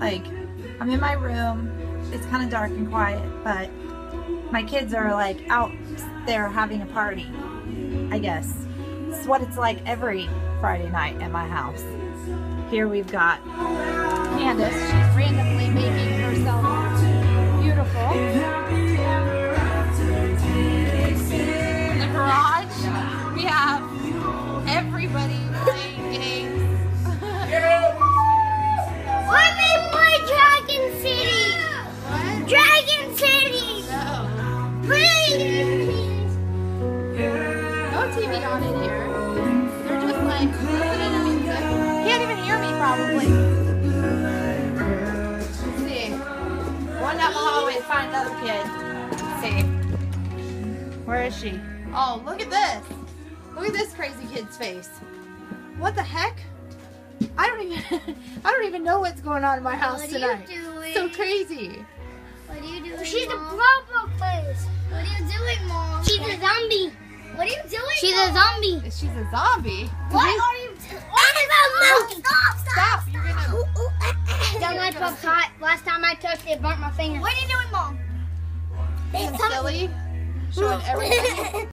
Like, I'm in my room. It's kind of dark and quiet, but my kids are like out there having a party, I guess. It's what it's like every Friday night at my house. Here we've got Candace. She's randomly making herself beautiful. In the garage, we have everybody playing No, TV on in here. They're just like listening to music. Can't even hear me probably. Let's see. One down the hallway to find another kid. Let's see. Where is she? Oh, look at this. Look at this crazy kid's face. What the heck? I don't even I don't even know what's going on in my house What are you tonight. doing? So crazy. What are you doing? She's a proper She's a zombie. She's a zombie. What are you doing? Stop, stop, Stop, you're gonna That my puff's hot. Last time I touched it, it burnt my finger. What are you doing, Mom? being silly. Showing everything.